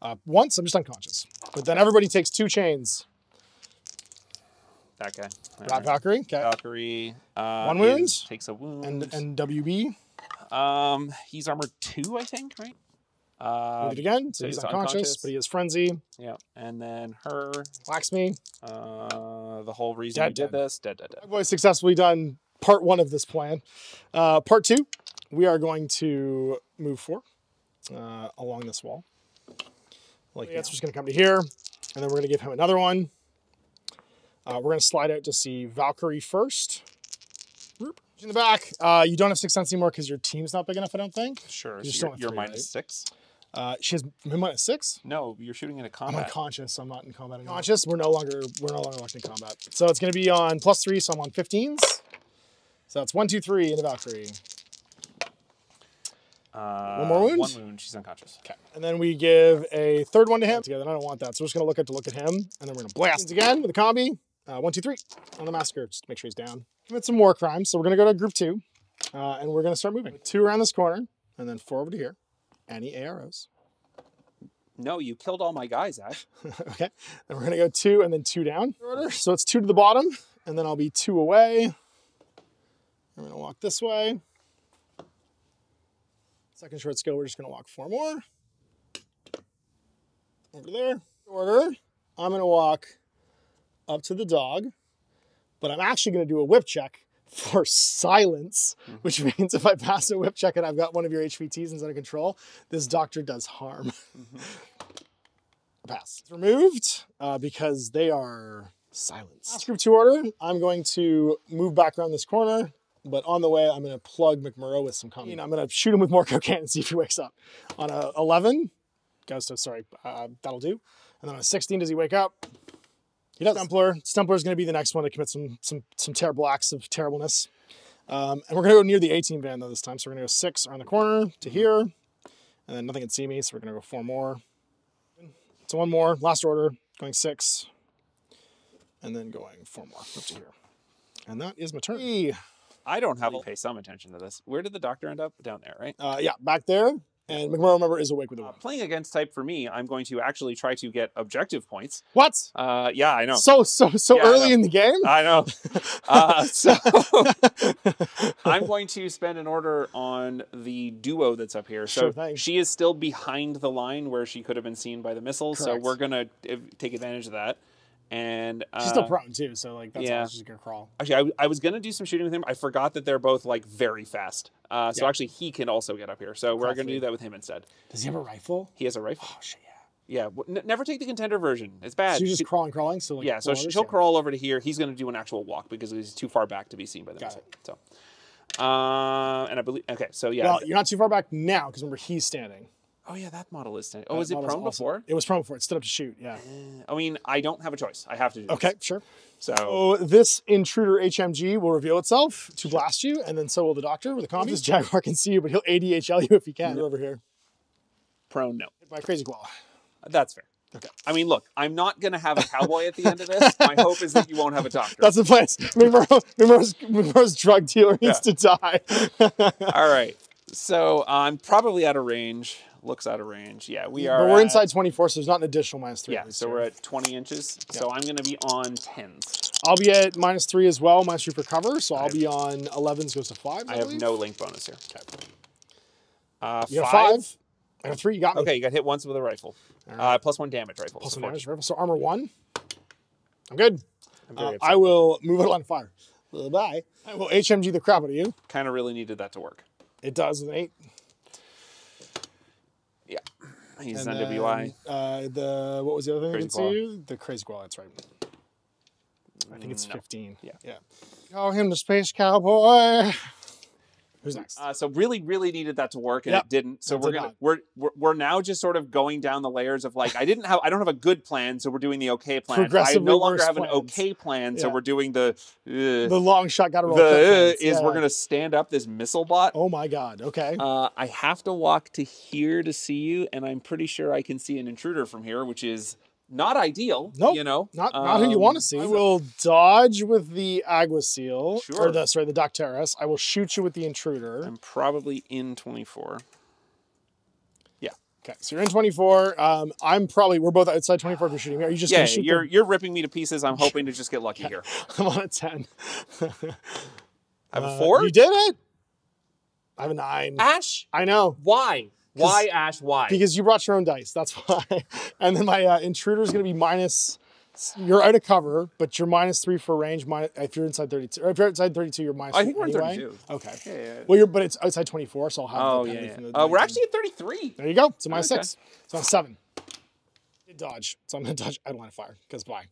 Uh, once, I'm just unconscious. But then everybody takes two chains. that guy. Right. Valkyrie, okay. Valkyrie. Uh, One wound? takes a wound. And and WB, um, he's armor two, I think, right? Uh, did it again. So he's he's unconscious, unconscious. but he has frenzy. yeah, and then her. Wax me. Uh, the whole reason Dead, we did dead. this. Dead, dead, dead. I've successfully done part one of this plan. Uh, part two, we are going to move four uh, along this wall. Like the answer's going to come to here, and then we're going to give him another one. Uh, we're going to slide out to see Valkyrie first. In the back, uh, you don't have sixth sense anymore because your team's not big enough. I don't think. Sure. You So you're, you're three, minus right? six. Uh, she has minus six. No, you're shooting in a I'm combat. unconscious. So I'm not in combat anymore. Conscious. We're no longer we're no longer locked in combat. So it's going to be on plus three. So I'm on 15s. So that's one, two, three into Valkyrie. Uh, One more wound? One wound. She's unconscious. Okay. And then we give a third one to him. Together. And I don't want that. So we're just going to look at to look at him, and then we're going to blast again with a combi. Uh, one, two, three on the massacre. Just to make sure he's down. Commit some more crimes. So we're going to go to group two, uh, and we're going to start moving. Two around this corner, and then four over to here. Any AROs? No, you killed all my guys, Ash. okay. Then we're gonna go two and then two down. Order. So it's two to the bottom, and then I'll be two away. I'm gonna walk this way. Second short skill, we're just gonna walk four more. Over there. Order. I'm gonna walk up to the dog, but I'm actually gonna do a whip check for silence, which means if I pass a whip check and I've got one of your HVTs of control, this doctor does harm. Pass. It's removed uh, because they are silenced. Last group two order, I'm going to move back around this corner, but on the way, I'm going to plug McMurrow with some cocaine. I'm going to shoot him with more cocaine and see if he wakes up. On a 11, goes to, sorry, uh, that'll do. And then on a 16, does he wake up? He does. Stempler. Stempler is going to be the next one to commit some some some terrible acts of terribleness. Um, and we're going to go near the 18 van though this time. So we're going to go six around the corner to here, and then nothing can see me. So we're going to go four more. So one more, last order, going six, and then going four more up to here. And that is my turn. I don't have to pay some attention to this. Where did the doctor end up? Down there, right? Uh, yeah, back there. And McMurrow, remember, is awake with a Uh, playing against type for me, I'm going to actually try to get objective points. What? Uh, yeah, I know. So, so, so Yeah, early in the game? I know. Uh, so I'm going to spend an order on the duo that's up here. So Sure she is still behind the line where she could have been seen by the missiles. So we're gonna uh, take advantage of that. And uh, She's still prone too, so like that's yeah. she's gonna crawl. Actually, I was gonna do some shooting with him. I forgot that they're both like very fast. Uh, so Yeah. actually, he can also get up here. So we're gonna do that with him instead. Does he have a rifle? He has a rifle. Oh shit, yeah. Yeah, w- n- never take the contender version. It's bad. So you're just She- crawling, crawling. So like yeah, so she'll Yeah. crawl over to here. He's going to do an actual walk because he's too far back to be seen by the Got missile. So, uh, and I believe okay. So yeah. Well, you're not too far back now because remember he's standing. Oh yeah, that model is. Standing. Oh, That was it prone also- before? It was prone before. It stood up to shoot. Yeah. Eh, I mean, I don't have a choice. I have to do. This. Okay, sure. So So this intruder HMG will reveal itself to blast you, and then so will the doctor with the comms, mm-hmm. This Jaguar can see you, but he'll ADHL you if he can. You're over here. prone, no. Hit by a crazy koala. That's fair. Okay. I mean, look, I'm not going to have a cowboy at the end of this. My hope is that you won't have a doctor. That's the plan. McMurrow's drug dealer needs to die. All right. So I'm probably out of range. Looks out of range. Yeah, we are. but we're at- inside 24, so there's not an additional minus three. Yeah, so here. we're at 20 inches. So I'm going to be on tens. I'll be at minus three as well, minus three for cover, so I'll have- be on 11s goes to five. I have believe. no link bonus here. Uh, You got five. five. I have three. You got me. Okay, you got hit once with a rifle. Uh, plus one damage rifle. Plus so one damage rifle. So armor one. I'm good. I'm Uh. I will move it on fire. Bye. I will HMG the crap out of you. kind of really needed that to work. It does with an eight. He's And NWI. then, Uh, the what was the other thing I Crazy could see? The crazy koala. That's right. I think it's No. 15. Yeah. Yeah. Call him the space cowboy. Who's next? Uh, so really, really needed that to work, and Yep, it didn't. So it we're did gonna not. we're, we're we're now just sort of going down the layers of like I didn't have I don't have a good plan, so we're doing the okay plan. I no longer worse have an okay plan, so Yeah. we're doing the uh, the long shot got to roll. the uh, is Yeah. we're gonna stand up this missile bot. Oh my god. Okay. Uh, I have to walk to here to see you, and I'm pretty sure I can see an intruder from here, which is not ideal. Nope, you know, not not who you Um, want to see. I will dodge with the Agua Sure. Or the sorry, the Daktaris. I will shoot you with the intruder. I'm probably in 24. Yeah. Okay, so you're in 24. Um, I'm probably we're both outside 24 if you're shooting me. Are you just Yeah, shoot you're the- you're ripping me to pieces. I'm hoping to just get lucky here. I'm on a 10. I have a Uh, four. You did it. I have a nine. Ash, I know why? Why Ash? Why? because you brought your own dice. That's why. And then my uh, intruder is going to be minus. You're out of cover, but you're minus three for range. Minus, if you're inside 32, or if you're outside 32, you're minus. I think we're anyway. 32. Okay. Yeah, yeah. Well, you're but it's outside 24, so I'll have. Oh yeah, yeah. Uh, we're actually at 33. There you go. So minus Okay. six. So I'm seven. Did dodge. So I'm gonna dodge. I don't want to fire because why?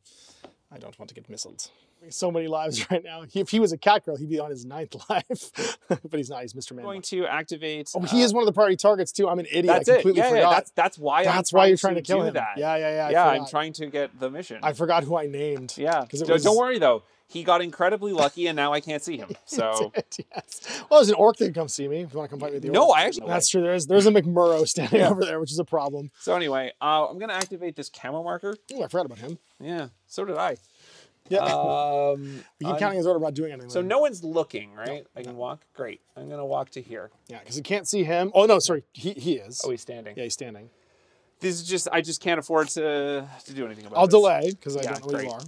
I don't want to get missiled. So many lives right now. He, if he was a cat girl, he'd be on his ninth life, but he's not. He's Mr. Man. going to activate. Oh, he uh, is one of the priority targets too. I'm an idiot. That's I it. completely Yeah, yeah. forgot. That's that's why. That's I'm why you're trying to kill him. That. Yeah, yeah, yeah. I yeah, I'm trying to get the mission. I forgot who I named. yeah. 'cause it Don't- was- Don't worry though. He got incredibly lucky, and now I can't see him. So yes. Well, there's an orc that can come see me if you want to come fight with the no, orc. I actually. That's true. There's there's a McMurrow standing over there, which is a problem. So anyway, uh, I'm gonna activate this camo marker. Oh, I forgot about him. Yeah. So did I. Yeah. Um, we keep I'm- counting his order about doing anything. So no one's looking, right? I can walk. Great. I'm gonna walk to here. Yeah, because he can't see him. Oh no, sorry. He he is. Oh, he's standing. yeah, he's standing. This is just. I just can't afford to to do anything about. It. I'll this. delay because I Yeah, don't know where you are.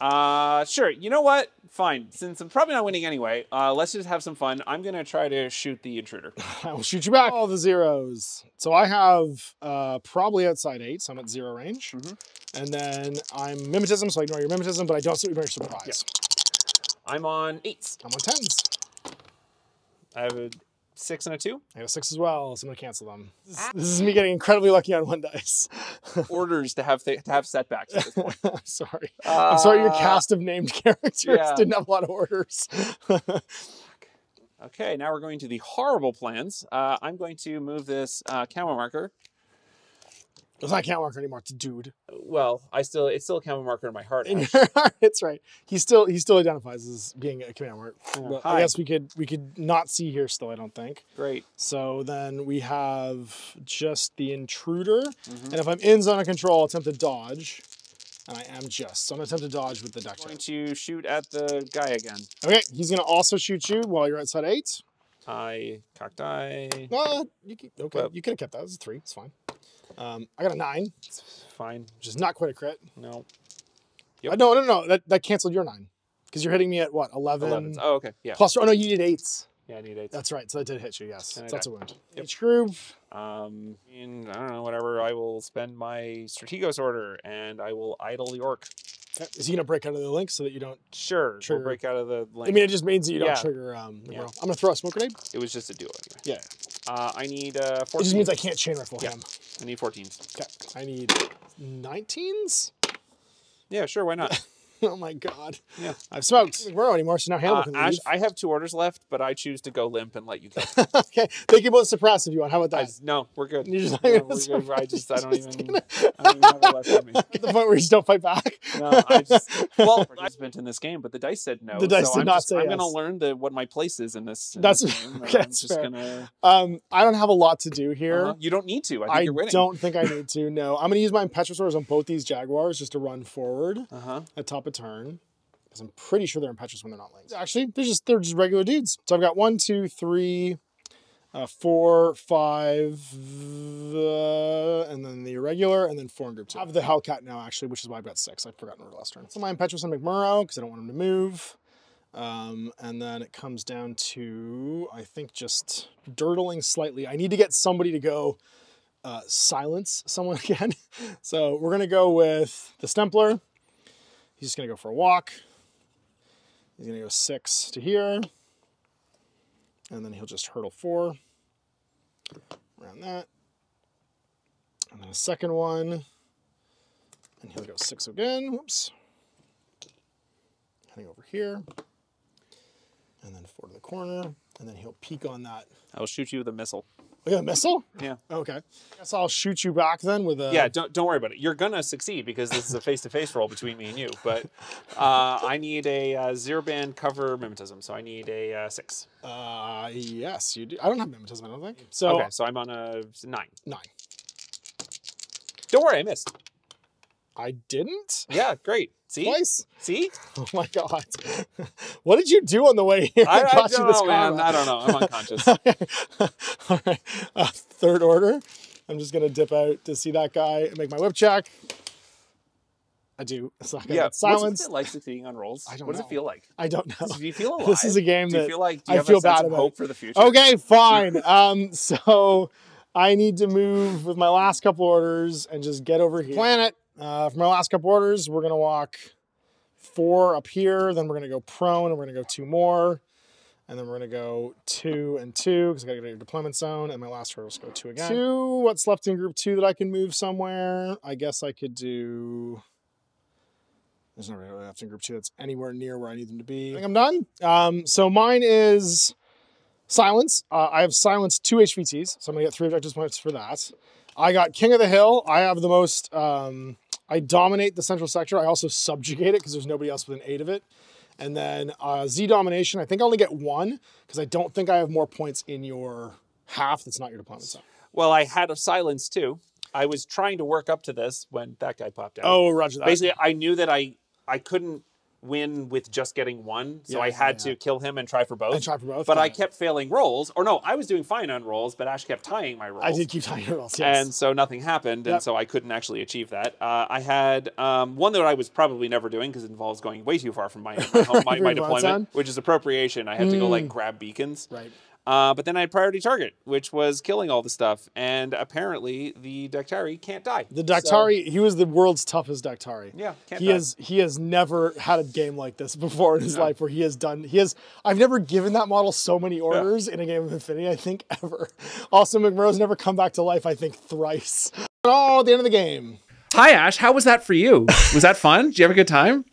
Uh, sure. You know what? Fine. Since I'm probably not winning anyway, uh, let's just have some fun. I'm gonna try to shoot the intruder. I will shoot you back. All the zeros. So I have uh, probably outside eight, so I'm at zero range. Mhm. And then I'm mimetism, so I ignore your mimetism, but I don't ignore your surprise. I'm on eights. I'm on tens. I have a six and a two. I have a six as well, so I'm gonna cancel them. This is, this is me getting incredibly lucky on one dice. Orders to have to have setbacks. At this point. I'm sorry. I'm sorry your Uh, cast of named characters yeah. didn't have a lot of orders. Okay, now we're going to the horrible plans. Uh, I'm going to move this uh, camo marker. It's not count marker anymore, it's a dude. Well, I still it's still a camo marker in my heart. In your heart, it's right. He still he still identifies as being a command mark. Yeah, I guess we could we could not see here still, I don't think. Great. So then we have just the intruder. Mhm. And if I'm in zone of control, I'll attempt to dodge. And I am just. So I'm gonna attempt to dodge with the deck I'm going to shoot at the guy again. Okay, he's gonna also shoot you while you're outside eight. I cocked eye. Uh, you can, okay, Well- you could have kept that. It's a three. It's fine. Um, I got a nine, It's fine. which is not quite a crit. No. Yep. Uh, no, no, no. That, that canceled your nine because you're hitting me at what 11, 11. Oh, okay. Yeah. plus. Oh no, you need eights. Yeah, I need eights. That's right. So that did hit you. Yes, so that's a wound. Yep. Each group. Um, in, I don't know, whatever. I will spend my Strategos order and I will idle the orc. Okay. Is he gonna break out of the link so that you don't? Sure. Trigger. We'll break out of the link. I mean, it just means that you don't Yeah. trigger. Um, the Yeah. roll. I'm gonna throw a smoke grenade. it was just a duo anyway. Yeah. Uh, I need uh, 14. It just means I can't chain rifle Yeah. him. I need 14s. Okay. I need 19s. Yeah, sure. Why not? Oh my god. Yeah. I've smoked. McMurrow anymore, so now Hannibal Uh, can Ash, leave. I have two orders left, but I choose to go limp and let you go. okay. They can both suppress if you want. How about that? just- no, we're good. You're just No, we're good. I just, I don't Just even, gonna- I don't even have it left in me. At the point where you just don't fight back. No, I just well, participant in this game, but the dice said no. The dice so did I'm not just, say I'm gonna learn the what my place is in this. in That's- this game, okay, I'm just fair. gonna. Um, I don't have a lot to do here. Uh-huh. You don't need to. I think I you're winning. don't think I need to. No, I'm gonna use my impetuous on both these jaguars just to run forward Uh huh. at top of turn. Because I'm pretty sure they're impetuous when they're not linked. Actually, they're just they're just regular dudes. So I've got one, two, three, uh, four, five, uh, and then the irregular, and then four in group two. I have the Hellcat now, actually, which is why I've got six. I'd forgotten over last turn. So my impetuous on McMurrow, because I don't want him to move. Um, and then it comes down to, I think, just dirtling slightly. I need to get somebody to go uh, silence someone again. so we're going to go with the Stempler. He's just to go for a walk. He's to go six to here. And then he'll just hurdle four around that. And then a second one. And he'll go six again. Whoops. Heading over here. And then four to the corner. And then he'll peek on that. I'll shoot you with a missile. Look at a missile? Yeah. Okay. I guess I'll shoot you back then with a. yeah. Don't don't worry about it. You're gonna succeed because this is a face to face roll between me and you. But uh, I need a uh, zero band cover mimetism, so I need a uh, six. Uh, yes, you do. I don't have mimetism, I don't think. So, okay, so I'm on a nine. nine. Don't worry, I missed. I didn't? Yeah, great. See, Twice? see. Oh my god. what did you do on the way here? I, that I don't this know, man. I don't know. I'm unconscious. All right. Uh, third order. I'm just going to dip out to see that guy and make my whip check. I do. It's not yeah. silence. What's it like succeeding on rolls? I don't what does it feel like? I don't know. Do you feel alive? This is a game Do you that feel like? Do I have feel a sense bad of about. hope for the future? Okay, fine. um, so I need to move with my last couple orders and just get over here. Planet. Uh, for my last couple orders, we're gonna walk four up here. Then we're gonna go prone, and we're gonna go two more, and then we're gonna go two and two because I gotta get to your deployment zone. And my last orders go two again. Two. What's left in group two that I can move somewhere? I guess I could do. There's nobody left in group two that's anywhere near where I need them to be. I think I'm done. Um, so mine is silence. Uh, I have silence two HVTs, so I'm gonna get three objectives points for that. I got King of the Hill. I have the most. Um, I dominate the central sector. I also subjugate it because there's nobody else within eight of it. And then uh, Z domination. I think I only get one because I don't think I have more points in your half. That's not your deployment zone. Well, I had a silence too. I was trying to work up to this when that guy popped out. Oh, Roger that. Basically, I knew that I I couldn't win with just getting one, so Yeah, I had yeah. to kill him and try for both. And try for both, But I kept failing rolls, or no, I was doing fine on rolls, but Ash kept tying my rolls. I did keep tying your rolls. Yes. And so nothing happened, Yep. and so I couldn't actually achieve that. Uh, I had um, one that I was probably never doing because it involves going way too far from my my, home, my, my deployment, which is appropriation. I had to go Mm. like grab beacons. right. Uh, but then I had priority target, which was killing all the stuff, and apparently the Daktari can't die. The So- Daktari, he was the world's toughest Daktari. Yeah, can't he die. has he has never had a game like this before in his No. life where he has done he has I've never given that model so many orders in a game of Infinity, I think ever. Also McMurrow's never come back to life, I think, thrice. Oh, at the end of the game. Hi Ash, how was that for you? Was that fun? Did you have a good time?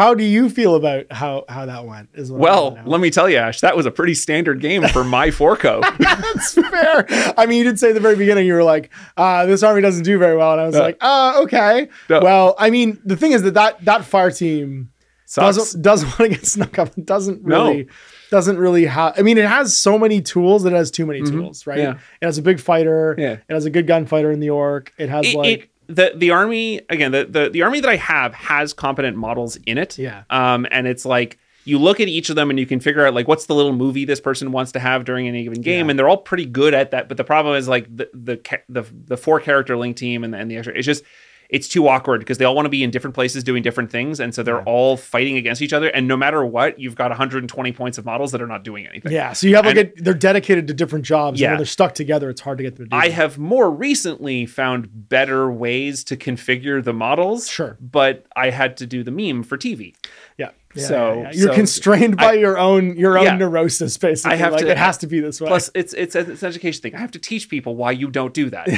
How do you feel about how how that went? Is what Well, let me tell you, Ash, that was a pretty standard game for my Forco. That's fair. I mean, you did say at the very beginning, you were like, uh, this army doesn't do very well. And I was Yeah. like, uh, okay. Well, I mean, the thing is that that, that fire team Sucks. doesn't, doesn't want to get snuck up. It doesn't No. really, doesn't really have, I mean, it has so many tools that it has too many tools, right? Mm-hmm. Yeah. It has a big fighter. Yeah. It has a good gunfighter in the orc. It has It- like, it- the the army again the, the the army that I have has competent models in it. Yeah. Um, and it's like you look at each of them and you can figure out like what's the little movie this person wants to have during any given game, Yeah. and they're all pretty good at that. But the problem is like the the the, the four character link team and the, and the extra. It's just it's too awkward because they all want to be in different places doing different things, and so they're all fighting against each other. And no matter what, you've got 120 points of models that are not doing anything. yeah. So you have like, And- a, they're dedicated to different jobs. Yeah. Yeah. And when they're stuck together, it's hard to get them to do I have more recently found better ways to configure the models. Sure. But I had to do the meme for TV. Yeah. Yeah, So- yeah, you're so constrained by your own your own neurosis, basically. I have like, to- It has to be this way. Plus, it's it's, an education thing. I have to teach people why you don't do that.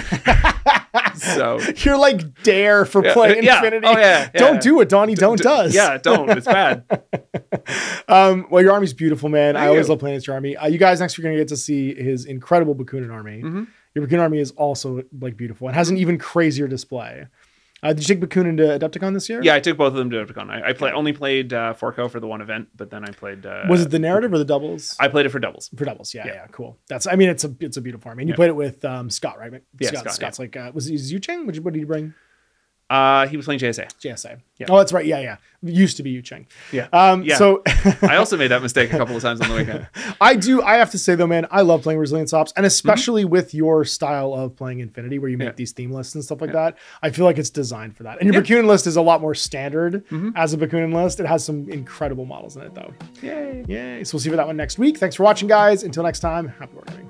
so You're like dare for Yeah, playing yeah. Infinity. Oh, yeah, yeah. Don't do it, Donnie. Don't does. yeah, don't. It's bad. Um, well, your army's beautiful, man. I always you. love playing against your army. Uh, you guys next week are gonna get to see his incredible Bakunin army. Mm-hmm. Your Bakunin army is also like beautiful. It has an even crazier display. Uh, did you take Bakunin to Adepticon this year? Yeah, I took both of them to Adepticon. I, I play, only played uh, Forco for the one event, but then I played. Uh, Was it the narrative or the doubles? I played it for doubles. for doubles, yeah, yeah, Yeah. cool. That's, I mean, it's a, it's a beautiful army. And you Yeah. played it with um, Scott, right? Yeah, Scott, Scott, Scott's like, uh, was he Yu Jing? What, what did you bring? Uh, he was playing JSA. JSA. Yeah. Oh, that's right. Yeah, yeah. Used to be Yu Jing. Yeah. Um, Yeah. So I also made that mistake a couple of times on the weekend. I do. I have to say though, man, I love playing Resilience Ops, Mm-hmm. and especially with your style of playing Infinity, where you make Yeah. these theme lists and stuff like that. I feel like it's designed for that. And your Bakunin list is a lot more standard Mm-hmm. as a Bakunin list. It has some incredible models in it, though. Yay. Yay! So we'll see you for that one next week. Thanks for watching, guys. Until next time, happy wargaming.